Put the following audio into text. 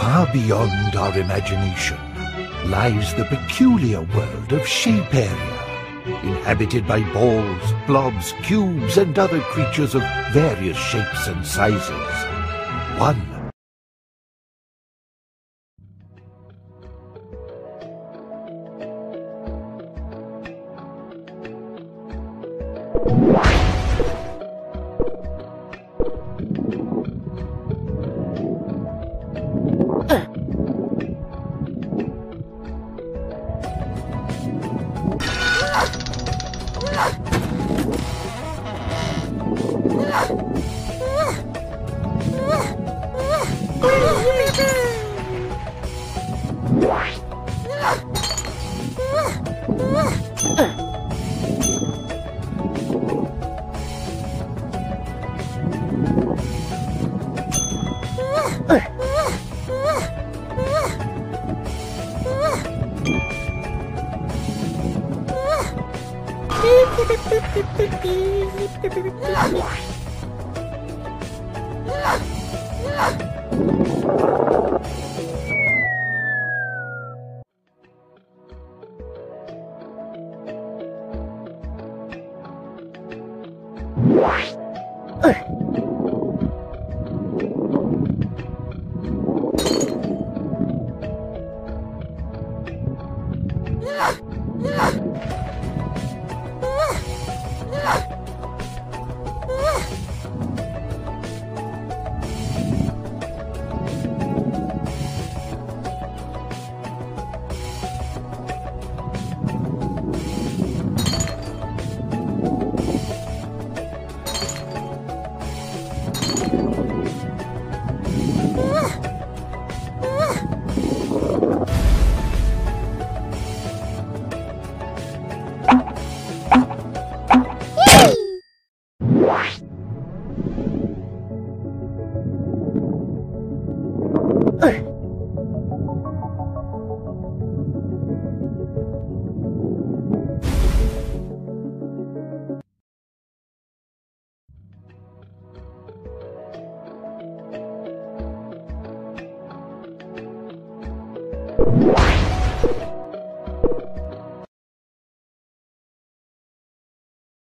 Far beyond our imagination lies the peculiar world of Shaperia, inhabited by balls, blobs, cubes, and other creatures of various shapes and sizes. One Ugh. Ugh. Ugh.